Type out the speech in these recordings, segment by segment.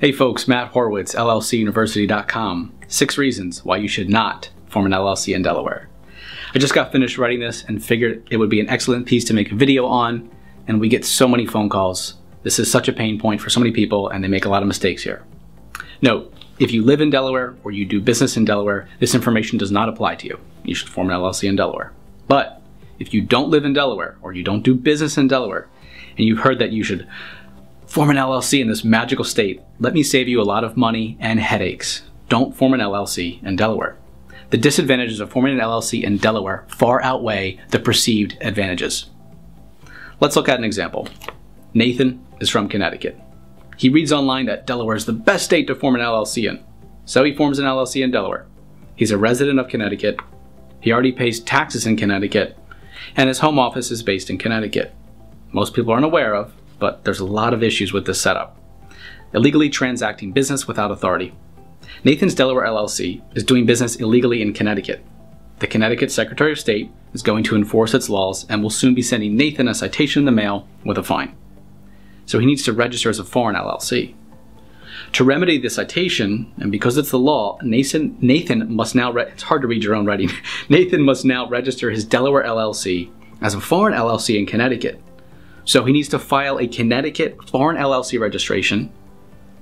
Hey folks, Matt Horwitz, LLCuniversity.com. Six reasons why you should not form an LLC in Delaware. I just got finished writing this and figured it would be an excellent piece to make a video on, and we get so many phone calls. This is such a pain point for so many people, and they make a lot of mistakes here. Note, if you live in Delaware or you do business in Delaware, this information does not apply to you. You should form an LLC in Delaware. But if you don't live in Delaware or you don't do business in Delaware, and you've heard that you should Form an LLC in this magical state. Let me save you a lot of money and headaches. Don't form an LLC in Delaware. The disadvantages of forming an LLC in Delaware far outweigh the perceived advantages. Let's look at an example. Nathan is from Connecticut. He reads online that Delaware is the best state to form an LLC in, so he forms an LLC in Delaware. He's a resident of Connecticut. He already pays taxes in Connecticut, and his home office is based in Connecticut. Most people aren't aware of, but there's a lot of issues with this setup. Illegally transacting business without authority. Nathan's Delaware LLC is doing business illegally in Connecticut. The Connecticut Secretary of State is going to enforce its laws and will soon be sending Nathan a citation in the mail with a fine. So he needs to register as a foreign LLC. To remedy the citation, and because it's the law, Nathan, Nathan must now, it's hard to read your own writing, Nathan must now register his Delaware LLC as a foreign LLC in Connecticut so he needs to file a Connecticut foreign LLC registration,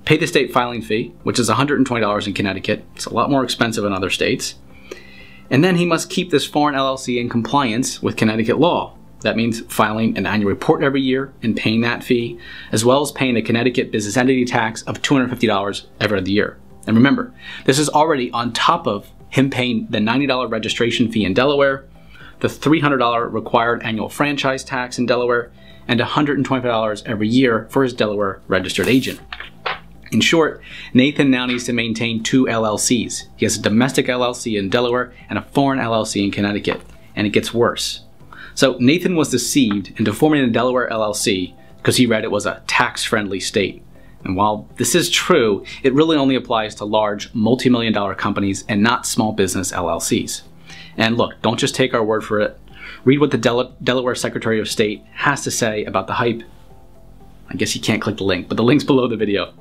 pay the state filing fee, which is $120 in Connecticut. It's a lot more expensive in other states. And then he must keep this foreign LLC in compliance with Connecticut law. That means filing an annual report every year and paying that fee, as well as paying the Connecticut business entity tax of $250 every other year. And remember, this is already on top of him paying the $90 registration fee in Delaware, the $300 required annual franchise tax in Delaware, and $125 every year for his Delaware registered agent. In short, Nathan now needs to maintain two LLCs. He has a domestic LLC in Delaware and a foreign LLC in Connecticut, and it gets worse. So Nathan was deceived into forming a Delaware LLC because he read it was a tax-friendly state. And while this is true, it really only applies to large, multi-million dollar companies and not small business LLCs. And look, don't just take our word for it. Read what the Del Delaware Secretary of State has to say about the hype. I guess you can't click the link, but the link's below the video.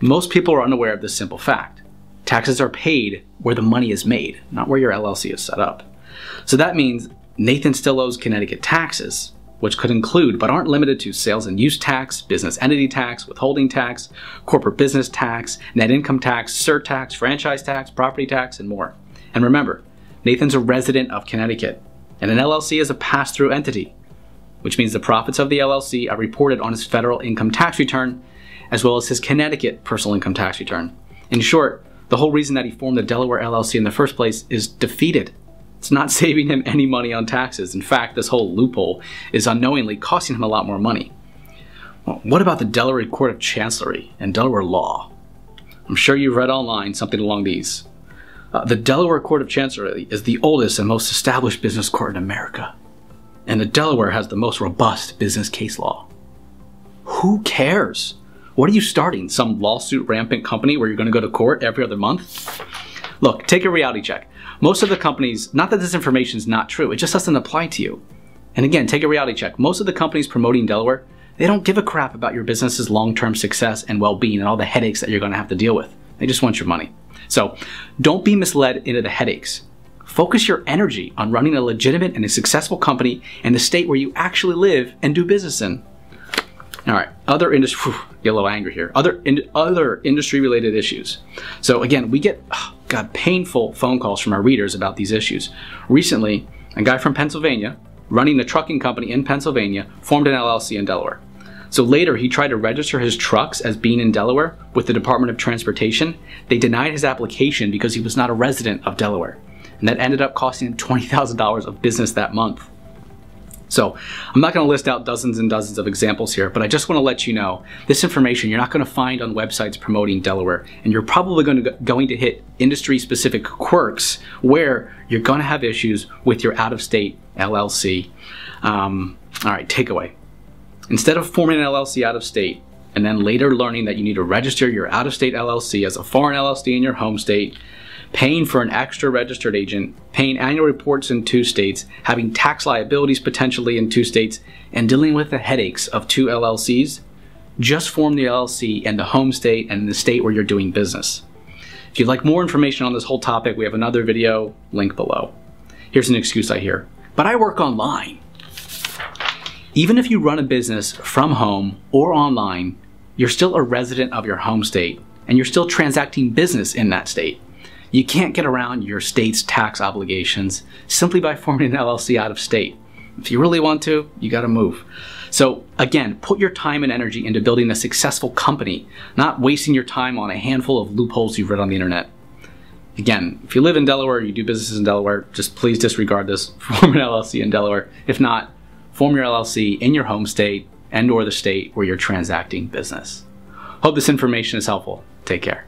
Most people are unaware of this simple fact. Taxes are paid where the money is made, not where your LLC is set up. So that means Nathan still owes Connecticut taxes, which could include but aren't limited to sales and use tax, business entity tax, withholding tax, corporate business tax, net income tax, surtax, franchise tax, property tax, and more. And remember, Nathan's a resident of Connecticut, and an LLC is a pass-through entity, which means the profits of the LLC are reported on his federal income tax return, as well as his Connecticut personal income tax return. In short, the whole reason that he formed the Delaware LLC in the first place is defeated. It's not saving him any money on taxes. In fact, this whole loophole is unknowingly costing him a lot more money. Well, what about the Delaware Court of Chancery and Delaware law? I'm sure you've read online something along these. Uh, the Delaware Court of Chancery is the oldest and most established business court in America. And the Delaware has the most robust business case law. Who cares? What are you starting? Some lawsuit rampant company where you're going to go to court every other month? Look, take a reality check. Most of the companies, not that this information is not true, it just doesn't apply to you. And again, take a reality check. Most of the companies promoting Delaware, they don't give a crap about your business's long-term success and well-being and all the headaches that you're going to have to deal with. They just want your money. So don't be misled into the headaches. Focus your energy on running a legitimate and a successful company in the state where you actually live and do business in. All right, other industry, get a little angry here. Other in, other industry related issues. So again, we get oh, God painful phone calls from our readers about these issues. Recently, a guy from Pennsylvania running a trucking company in Pennsylvania formed an LLC in Delaware. So later, he tried to register his trucks as being in Delaware with the Department of Transportation. They denied his application because he was not a resident of Delaware. And that ended up costing him $20,000 of business that month. So I'm not going to list out dozens and dozens of examples here, but I just want to let you know this information you're not going to find on websites promoting Delaware, and you're probably going to, going to hit industry-specific quirks where you're going to have issues with your out-of-state LLC. Um, all right, takeaway. Instead of forming an LLC out of state and then later learning that you need to register your out of state LLC as a foreign LLC in your home state, paying for an extra registered agent, paying annual reports in two states, having tax liabilities potentially in two states, and dealing with the headaches of two LLCs, just form the LLC in the home state and the state where you're doing business. If you'd like more information on this whole topic, we have another video, link below. Here's an excuse I hear, but I work online. Even if you run a business from home or online, you're still a resident of your home state and you're still transacting business in that state. You can't get around your state's tax obligations simply by forming an LLC out of state. If you really want to, you gotta move. So again, put your time and energy into building a successful company, not wasting your time on a handful of loopholes you've read on the internet. Again, if you live in Delaware, you do businesses in Delaware, just please disregard this, form an LLC in Delaware. If not, form your LLC in your home state and or the state where you're transacting business. Hope this information is helpful. Take care.